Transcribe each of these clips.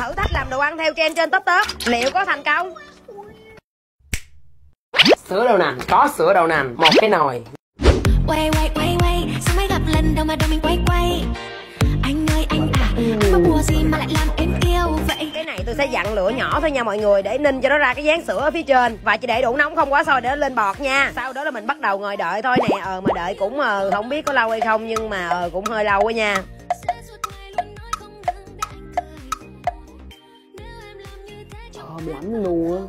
thử thách làm đồ ăn theo trend trên top top. Liệu có thành công? Sữa đậu nành có sữa đậu nành một cái nồi. Quay quay quay quay sao mới gặp lần đầu mà đầu mình quay quay? Anh ơi anh à. Có bùa gì mà lại làm em yêu vậy? Cái này tôi sẽ dặn lửa nhỏ thôi nha mọi người để ninh cho nó ra cái dáng sữa ở phía trên. Và chỉ để đủ nóng không quá sôi để nó lên bọt nha. Sau đó là mình bắt đầu ngồi đợi thôi nè. Ờ mà đợi cũng ờ không biết có lâu hay không nhưng mà ờ cũng hơi lâu quá nha thơm lắm luôn á.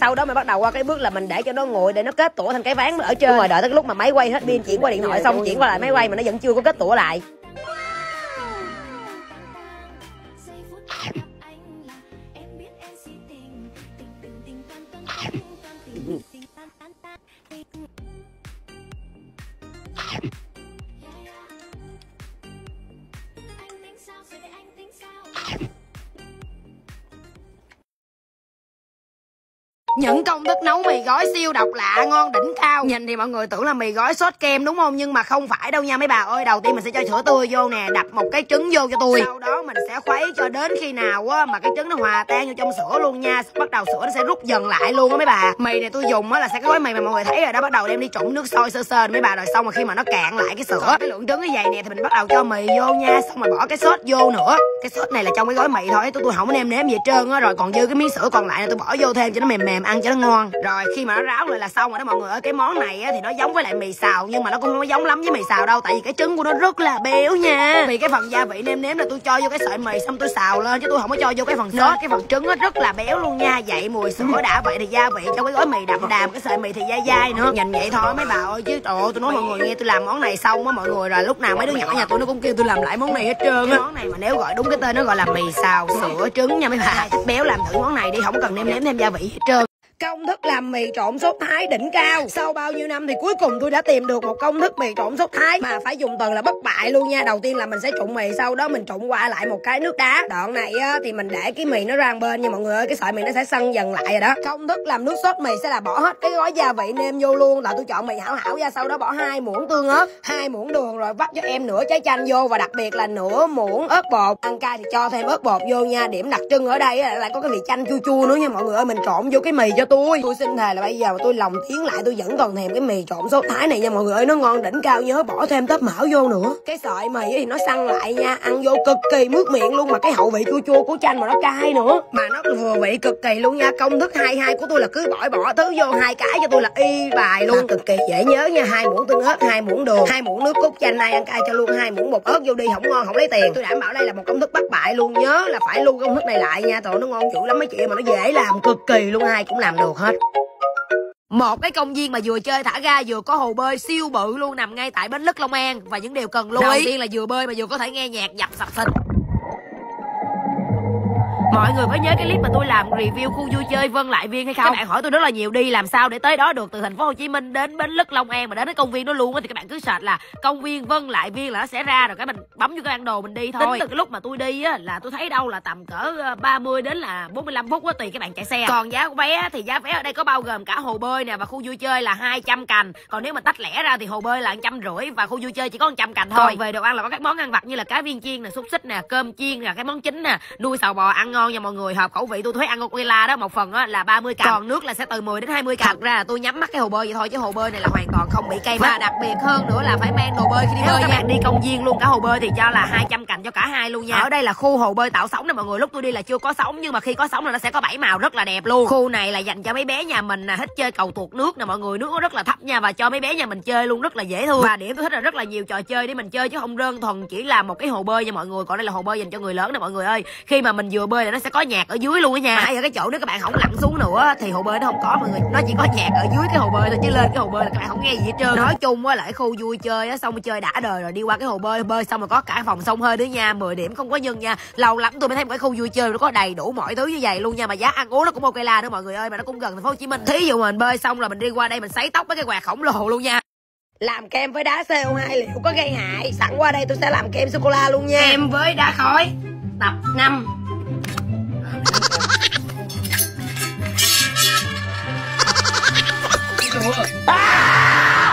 Sau đó mình bắt đầu qua cái bước là mình để cho nó nguội để nó kết tủa thành cái ván ở trên. Rồi đợi tới cái lúc mà máy quay hết pin chuyển qua điện thoại xong chuyển qua lại máy quay mà nó vẫn chưa có kết tủa lại những công thức nấu mì gói siêu độc lạ ngon đỉnh cao. Nhìn thì mọi người tưởng là mì gói sốt kem đúng không? Nhưng mà không phải đâu nha mấy bà ơi. Đầu tiên mình sẽ cho sữa tươi vô nè đập một cái trứng vô cho tôi sau đó mình sẽ khuấy cho đến khi nào á mà cái trứng nó hòa tan vô trong sữa luôn nha. Bắt đầu sữa nó sẽ rút dần lại luôn á mấy bà. Mì này tôi dùng á là sẽ cái gói mì mà mọi người thấy rồi đó. Bắt đầu đem đi trụng nước sôi sơ sơ mấy bà. Rồi xong rồi khi mà nó cạn lại cái sữa. Cái lượng trứng như vậy nè thì mình bắt đầu cho mì vô nha. Xong rồi bỏ cái sốt vô nữa. Cái sốt này là trong cái gói mì thôi. Tôi tôi không có nêm nếm gì hết trơn á. Rồi còn dư cái miếng sữa còn lại là tôi bỏ vô thêm cho nó mềm mềm ăn cho nó ngon. Rồi khi mà nó ráo lại là xong rồi đó mọi người ơi. Cái món này á thì nó giống với lại mì xào nhưng mà nó cũng không có giống lắm với mì xào đâu. Tại vì cái trứng của nó rất là béo nha. Vì cái phần gia vị nêm nếm là tôi cho vô cái sợi mì xong tôi xào lên chứ tôi không có cho vô cái phần sốt. cái phần trứng nó rất là béo luôn nha. Vậy mùi sữa đã vậy thì gia vị trong cái gói mì đậm đàm cái sợi mì thì dai dai nữa. Nhìn vậy thôi mấy bà ơi chứ trời ơi tôi nói mọi người nghe tôi làm món này xong á mọi người rồi lúc nào mấy đứa nhỏ nhà tôi nó cũng kêu tôi làm lại món này hết trơn á. Món này mà nếu gọi đúng cái tên nó gọi là mì xào sữa trứng nha mấy bà. Thích béo làm thử món này đi không cần nêm nếm thêm gia vị hết trơn công thức làm mì trộn sốt thái đỉnh cao. Sau bao nhiêu năm thì cuối cùng tôi đã tìm được một công thức mì trộn sốt thái mà phải dùng từ là bất bại luôn nha. Đầu tiên là mình sẽ trộn mì sau đó mình trộn qua lại một cái nước đá. Đoạn này á, thì mình để cái mì nó ra bên nha mọi người ơi cái sợi mì nó sẽ săn dần lại rồi đó. Công thức làm nước sốt mì sẽ là bỏ hết cái gói gia vị nêm vô luôn. Là tôi chọn mì hảo hảo ra sau đó bỏ hai muỗng tương ớt hai muỗng đường rồi vắt cho em nửa trái chanh vô. Và đặc biệt là nửa muỗng ớt bột. Ăn cay thì cho thêm ớt bột vô nha. Điểm đặc trưng ở đây là lại có cái vị chanh chua chua nữa nha mọi người ơi. Mình trộn vô cái mì cho tôi. Tôi xin thề là bây giờ mà tôi lòng tiếng lại, tôi vẫn còn thèm cái mì trộn sốt thái này nha mọi người ơi. Nó ngon đỉnh cao nhớ, bỏ thêm tớp mỡ vô nữa. Cái sợi mì thì nó săn lại nha, ăn vô cực kỳ mướt miệng luôn mà cái hậu vị chua chua của chanh mà nó cay nữa. Mà nó vừa vị cực kỳ luôn nha, công thức hai hai của tôi là cứ bỏ bỏ thứ vô hai cái cho tôi là y bài luôn. Cực kỳ dễ nhớ nha, hai muỗng tương ớt, hai muỗng đường, hai muỗng nước cốt chanh này ăn cay cho luôn, hai muỗng bột ớt vô đi, không ngon, không lấy tiền. Tôi đảm bảo đây là một công thức bất bại luôn, nhớ là phải lưu công thức này lại nha. Tụi nó ngon dữ lắm, mấy chị mà nó dễ làm cực kỳ luôn, ai cũng làm được hết. Một cái công viên mà vừa chơi thả ga vừa có hồ bơi siêu bự luôn nằm ngay tại bến lức Long An và những điều cần lưu ý. Đầu tiên là vừa bơi mà vừa có thể nghe nhạc dập sập sình Mọi người có nhớ cái clip mà tôi làm review khu vui chơi Vân Lại Viên hay không? Các bạn hỏi tôi rất là nhiều đi làm sao để tới đó được từ thành phố Hồ Chí Minh đến Bến Lức Long An mà đến cái công viên đó luôn á thì các bạn cứ search là công viên Vân Lại Viên là nó sẽ ra rồi cái mình bấm vô cái bản đồ mình đi thôi. Tính từ cái lúc mà tôi đi á là tôi thấy đâu là tầm cỡ ờ, 30 đến là 45 phút á tùy các bạn chạy xe. Còn giá của vé thì giá vé ở đây có bao gồm cả hồ bơi nè và khu vui chơi là 200 cành. Còn nếu mà tách lẻ ra thì hồ bơi là trăm rưỡi và khu vui chơi chỉ có 100 cành thôi. Còn về đồ ăn là có các món ăn vặt như là cá viên chiên nè, xúc xích nè, cơm chiên nè, cái món chính nè, nuôi sào bò ăn ngon nha mọi người. Hợp khẩu vị tôi thấy ăn Coca-Cola đó một phần á là 30 cành. Còn nước là sẽ từ 10 đến 20 cành. Thật ra là tôi nhắm mắt cái hồ bơi vậy thôi chứ hồ bơi này là hoàn toàn không bị cay và đặc biệt hơn nữa là phải mang đồ bơi khi đi bơi các bạn đi công viên luôn cả hồ bơi thì cho là 200 cành cho cả hai luôn nha. Ở đây là khu hồ bơi tạo sóng nè mọi người. Lúc tôi đi là chưa có sóng nhưng mà khi có sóng là nó sẽ có bảy màu rất là đẹp luôn. Khu này là dành cho mấy bé nhà mình nè thích chơi cầu tuột nước nè mọi người. Nước nó rất là thấp nha và cho mấy bé nhà mình chơi luôn rất là dễ thương. Và điểm tôi thích là rất là nhiều trò chơi để mình chơi chứ không đơn thuần chỉ là một cái hồ bơi nha mọi người. Còn đây là hồ bơi dành cho người lớn nè mọi người ơi. Khi mà mình vừa bơi nó sẽ có nhạc ở dưới luôn á nha. Hay ở cái chỗ nếu các bạn không lặn xuống nữa thì hồ bơi nó không có mọi người nó chỉ có nhạc ở dưới cái hồ bơi thôi chứ lên cái hồ bơi là các bạn không nghe gì hết trơn nói chung á lại khu vui chơi á xong chơi đã đời rồi đi qua cái hồ bơi bơi xong rồi có cả phòng sông hơi nữa nha 10 điểm không có nhân nha. Lâu lắm tôi mới thấy một cái khu vui chơi nó có đầy đủ mọi thứ như vậy luôn nha mà giá ăn uống nó cũng ok la nữa mọi người ơi mà nó cũng gần thành phố hồ chí minh. Thí dụ mình bơi xong là mình đi qua đây mình sấy tóc với cái quạt khổng lồ luôn nha. Làm kem với đá CO2 liệu có gây hại? Sẵn qua đây tôi sẽ làm kem sô cô la luôn nha. Kem với đá khói tập 5 à!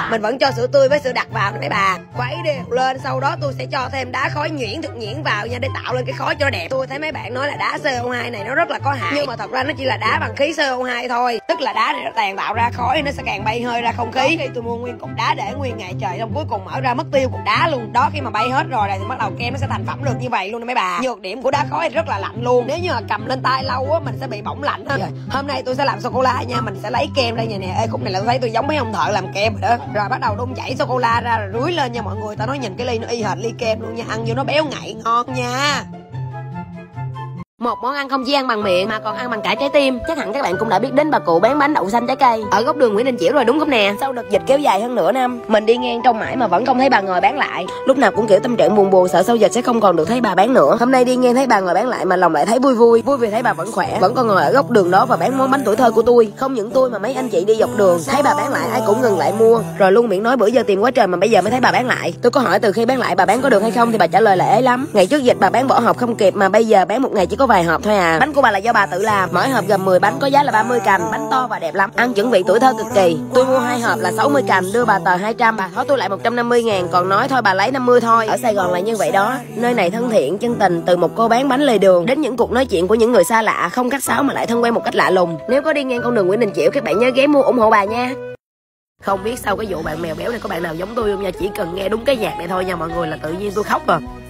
Mình vẫn cho sữa tươi với sữa đặc vào nè mấy bà. Khuấy đều lên sau đó tôi sẽ cho thêm đá khói nhuyễn thực nhuyễn vào nha để tạo lên cái khói cho nó đẹp. Tôi thấy mấy bạn nói là đá CO2 này nó rất là có hại nhưng mà thật ra nó chỉ là đá bằng khí CO2 thôi. Tức là đá này nó càng tạo ra khói nó sẽ càng bay hơi ra không khí. Khi tôi mua nguyên cục đá để nguyên ngày trời xong cuối cùng mở ra mất tiêu cục đá luôn. Đó khi mà bay hết rồi này thì bắt đầu kem nó sẽ thành phẩm được như vậy luôn nè mấy bà. Nhược điểm của đá khói rất là lạnh luôn. Nếu như mà cầm lên tay lâu á mình sẽ bị bỏng lạnh á hôm nay tôi sẽ làm sô cô la nha mình sẽ lấy kem đây nha nè. Ê khúc này là tôi thấy tôi giống mấy ông thợ làm kem rồi đó rồi bắt đầu đun chảy sô cô la ra, rồi rưới lên nha mọi người. Ta nói nhìn cái ly nó y hệt ly kem luôn nha. Ăn vô nó béo ngậy, ngon nha một món ăn không chỉ ăn bằng miệng mà còn ăn bằng cả trái tim. Chắc hẳn các bạn cũng đã biết đến bà cụ bán bánh đậu xanh trái cây. Ở góc đường nguyễn đình chiểu rồi đúng không nè? Sau đợt dịch kéo dài hơn nửa năm mình đi ngang trong mãi mà vẫn không thấy bà ngồi bán lại. Lúc nào cũng kiểu tâm trạng buồn buồn sợ sau dịch sẽ không còn được thấy bà bán nữa. Hôm nay đi ngang thấy bà ngồi bán lại mà lòng lại thấy vui vui. Vui vì thấy bà vẫn khỏe vẫn còn ngồi ở góc đường đó và bán món bánh tuổi thơ của tôi. Không những tôi mà mấy anh chị đi dọc đường thấy bà bán lại ai cũng ngừng lại mua. Rồi luôn miệng nói bữa giờ tìm quá trời mà bây giờ mới thấy bà bán lại. Tôi có hỏi từ khi bán lại bà bán có được hay không thì bà trả lời là ế lắm. Ngày trước dịch bà bán bỏ hộp không kịp mà bây giờ bán một ngày chỉ có vài hộp thôi à. Bánh của bà là do bà tự làm. Mỗi hộp gồm 10 bánh có giá là 30 cành. Bánh to và đẹp lắm. Ăn chuẩn vị tuổi thơ cực kỳ. Tôi mua hai hộp là 60 cành đưa bà tờ 200 bà thó tôi lại 150 ngàn còn nói thôi bà lấy 50 thôi. Ở Sài Gòn là như vậy đó. Nơi này thân thiện chân tình từ một cô bán bánh lề đường. Đến những cuộc nói chuyện của những người xa lạ không cách sáo mà lại thân quen một cách lạ lùng. Nếu có đi ngang con đường Nguyễn Đình Chiểu các bạn nhớ ghé mua ủng hộ bà nha. Không biết sau cái vụ bạn mèo béo này có bạn nào giống tôi không nha? Chỉ cần nghe đúng cái nhạc này thôi nha mọi người là tự nhiên tôi khóc rồi. hoa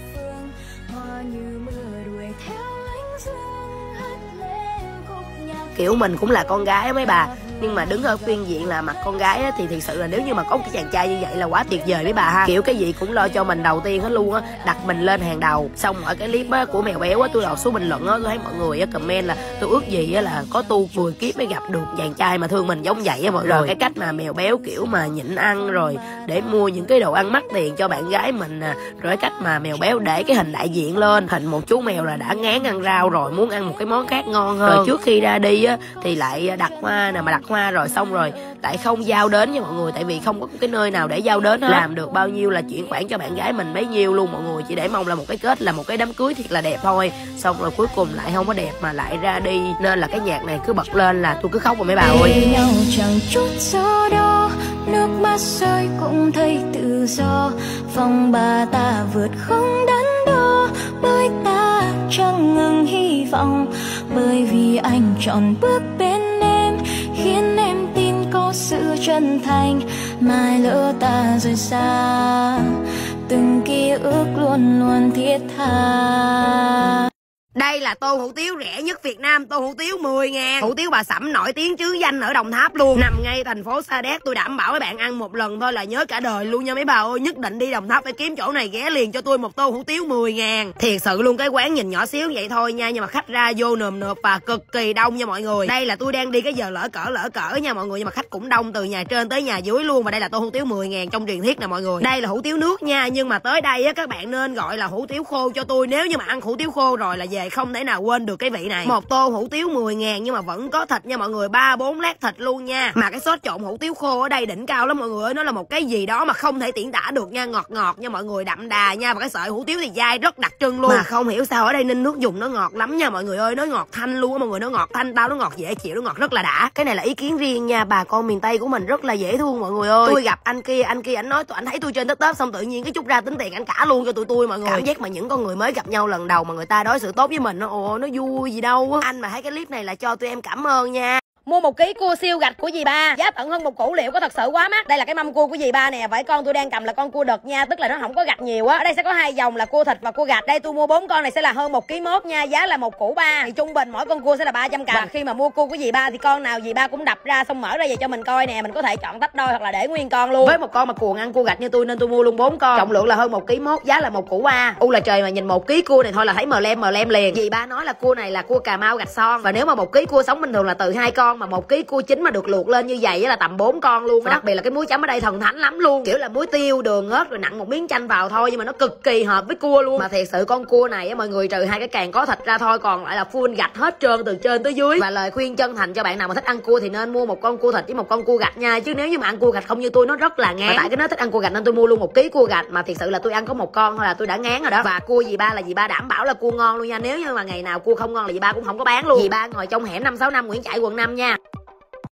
kiểu mình cũng là con gái mấy bà nhưng mà đứng ở phiên diện là mặt con gái á, thì thực sự là nếu như mà có một cái chàng trai như vậy là quá tuyệt vời mấy bà ha. Kiểu cái gì cũng lo cho mình đầu tiên hết luôn á đặt mình lên hàng đầu. Xong ở cái clip á, của mèo béo á tôi đọc số bình luận á tôi thấy mọi người á comment là tôi ước gì á là có tu vừa kiếp mới gặp được chàng trai mà thương mình giống vậy á mọi người. Rồi. Cái cách mà mèo béo kiểu mà nhịn ăn rồi để mua những cái đồ ăn mắc tiền cho bạn gái mình nè rồi cái cách mà mèo béo để cái hình đại diện lên. Hình một chú mèo là đã ngán ăn rau rồi muốn ăn một cái món khác ngon hơn. Rồi trước khi ra đi á thì lại đặt hoa nè mà đặt hoa rồi xong rồi lại không giao đến nha mọi người tại vì không có cái nơi nào để giao đến hết. làm được bao nhiêu là chuyển khoản cho bạn gái mình bấy nhiêu luôn mọi người chỉ để mong là một cái kết là một cái đám cưới thiệt là đẹp thôi. Xong rồi cuối cùng lại không có đẹp mà lại ra đi nên là cái nhạc này cứ bật lên là tôi cứ khóc rồi mấy bà ơi. nhau chẳng chút gió đó nước mắt rơi cũng thấy tự do. Phòng bà ta vượt không đắn đo bởi ta chẳng ngừng hy vọng. Bởi vì anh chọn bước sự chân thành, mai lỡ ta rời xa. Từng ký ức luôn luôn thiết tha. Đây là tô hủ tiếu rẻ nhất Việt Nam, tô hủ tiếu 10 ngàn. Hủ tiếu bà Sẩm nổi tiếng chứ danh ở Đồng Tháp luôn. Nằm ngay thành phố Sa Đéc, tôi đảm bảo mấy bạn ăn một lần thôi là nhớ cả đời luôn nha mấy bà ơi. Nhất định đi Đồng Tháp phải kiếm chỗ này ghé liền cho tôi một tô hủ tiếu 10 ngàn. Thiệt sự luôn cái quán nhìn nhỏ xíu vậy thôi nha Nhưng mà khách ra vô nườm nượp và cực kỳ đông nha mọi người. Đây là tôi đang đi cái giờ lỡ cỡ lỡ cỡ nha mọi người Nhưng mà khách cũng đông từ nhà trên tới nhà dưới luôn Và đây là tô hủ tiếu 10 ngàn trong truyền thuyết nè mọi người. Đây là hủ tiếu nước nha Nhưng mà tới đây á các bạn nên gọi là hủ tiếu khô cho tôi. Nếu như mà ăn hủ tiếu khô rồi là về không thể nào quên được cái vị này. Một tô hủ tiếu 10 ngàn nhưng mà vẫn có thịt nha mọi người ba bốn lát thịt luôn nha. Mà cái sốt trộn hủ tiếu khô ở đây đỉnh cao lắm mọi người ơi nó là một cái gì đó mà không thể diễn tả được nha ngọt ngọt nha mọi người đậm đà nha. Và cái sợi hủ tiếu thì dai rất đặc trưng luôn. Mà không hiểu sao ở đây ninh nước dùng nó ngọt lắm nha mọi người ơi nó ngọt thanh luôn á mọi người nó ngọt thanh tao nó ngọt dễ chịu nó ngọt rất là đã. Cái này là ý kiến riêng nha bà con miền tây của mình rất là dễ thương mọi người ơi. Tôi gặp anh kia anh kia anh nói tụi anh thấy tôi trên tết xong tự nhiên cái chút ra tính tiền anh cả luôn cho tụi tôi mọi người. Cảm giác mà những con người mới gặp nhau lần đầu mà người ta đối xử tốt với mình nó, ồ, nó vui gì đâu anh mà thấy cái clip này là cho tụi em cảm ơn nha. Mua một ký cua siêu gạch của dì ba. Giá tận hơn một củ liệu có thật sự quá mắc. Đây là cái mâm cua của dì ba nè. Vậy con tôi đang cầm là con cua đực nha. Tức là nó không có gạch nhiều á. Ở đây sẽ có hai dòng là cua thịt và cua gạch. Đây tôi mua bốn con này sẽ là hơn một ký mốt nha. Giá là một củ ba. Thì trung bình mỗi con cua sẽ là 300 trăm Và khi mà mua cua của dì ba thì con nào dì ba cũng đập ra Xong mở ra về cho mình coi nè. Mình có thể chọn tách đôi hoặc là để nguyên con luôn. Với một con mà cuồng ăn cua gạch như tôi nên tôi mua luôn bốn con. Trọng lượng là hơn một ký mốt, Giá là một củ ba. U là trời mà nhìn một ký cua này thôi là thấy mờ lem mờ lem liền. Dì ba nói là cua này là cua Cà Mau gạch son. Và nếu mà một ký cua sống bình thường là từ hai con. Mà một ký cua chín mà được luộc lên như vậy á là tầm 4 con luôn á. Đặc biệt là cái muối chấm ở đây thần thánh lắm luôn. Kiểu là muối tiêu đường ớt rồi nặng một miếng chanh vào thôi nhưng mà nó cực kỳ hợp với cua luôn. Mà thiệt sự con cua này á mọi người trừ hai cái càng có thịt ra thôi còn lại là full gạch hết trơn từ trên tới dưới. Và lời khuyên chân thành cho bạn nào mà thích ăn cua thì nên mua một con cua thịt với một con cua gạch nha. Chứ nếu như mà ăn cua gạch không như tôi nó rất là ngán. Mà tại cái nó thích ăn cua gạch nên tôi mua luôn một ký cua gạch. Mà thiệt sự là tôi ăn có một con thôi là tôi đã ngán rồi đó. Và cua dì ba là dì ba đảm bảo là cua ngon luôn nha. Nếu như mà ngày nào cua không ngon là dì ba cũng không có bán luôn. Dì ba ngồi trong hẻm năm sáu năm nguyễn trãi quận 5 nha дня!